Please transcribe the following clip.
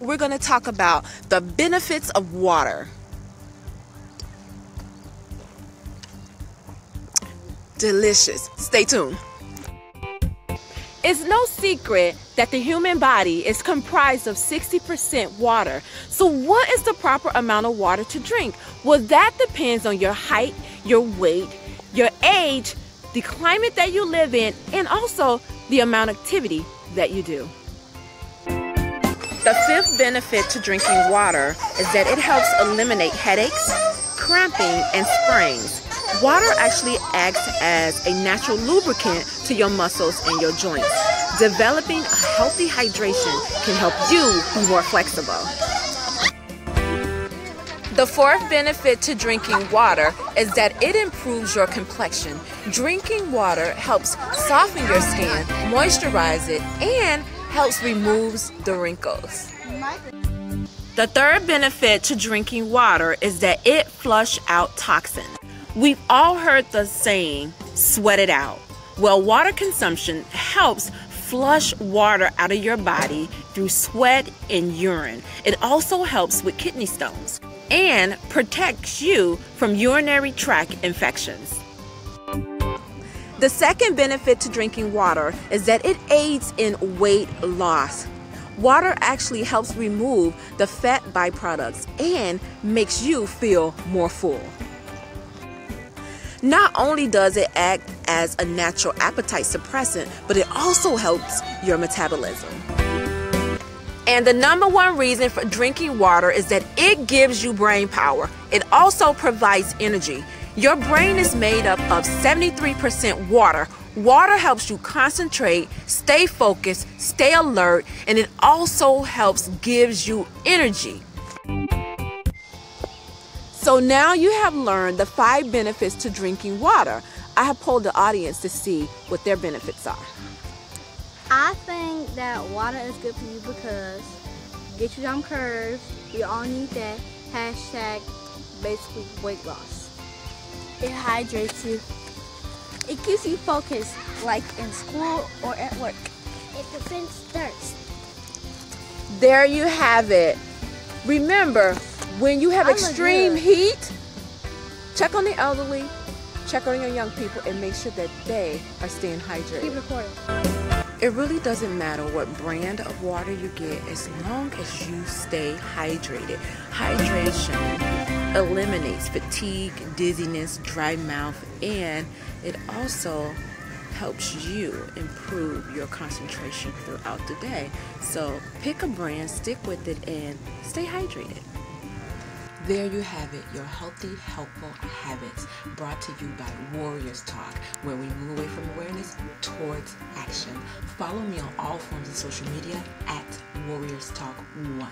we're going to talk about the benefits of water. Delicious. Stay tuned. It's no secret that the human body is comprised of 60% water. So, what is the proper amount of water to drink? Well, that depends on your height, your weight, your age, the climate that you live in, and also the amount of activity that you do. The fifth benefit to drinking water is that it helps eliminate headaches, cramping, and sprains. Water actually acts as a natural lubricant to your muscles and your joints. Developing a healthy hydration can help you be more flexible. The fourth benefit to drinking water is that it improves your complexion. Drinking water helps soften your skin, moisturize it, and helps remove the wrinkles. The third benefit to drinking water is that it flush out toxins. We've all heard the saying, sweat it out. Well, water consumption helps flush water out of your body through sweat and urine. It also helps with kidney stones and protects you from urinary tract infections. The second benefit to drinking water is that it aids in weight loss. Water actually helps remove the fat byproducts and makes you feel more full. Not only does it act as a natural appetite suppressant, but it also helps your metabolism. And the number one reason for drinking water is that it gives you brain power. It also provides energy. Your brain is made up of 73% water. Water helps you concentrate, stay focused, stay alert, and it also helps gives you energy. So now you have learned the five benefits to drinking water. I have polled the audience to see what their benefits are. I think that water is good for you because get you some curves. We all need that. Hashtag basically weight loss. It hydrates you. It keeps you focused like in school or at work. It prevents thirst. There you have it. Remember, when you have I'm extreme heat, check on the elderly, check on your young people, and make sure that they are staying hydrated. Keep recording. It really doesn't matter what brand of water you get as long as you stay hydrated. Hydration eliminates fatigue, dizziness, dry mouth, and it also helps you improve your concentration throughout the day. So pick a brand, stick with it, and stay hydrated. There you have it, your healthy, helpful habits brought to you by Warriors Talk, where we move away from awareness towards action. Follow me on all forms of social media at Warriors Talk 1.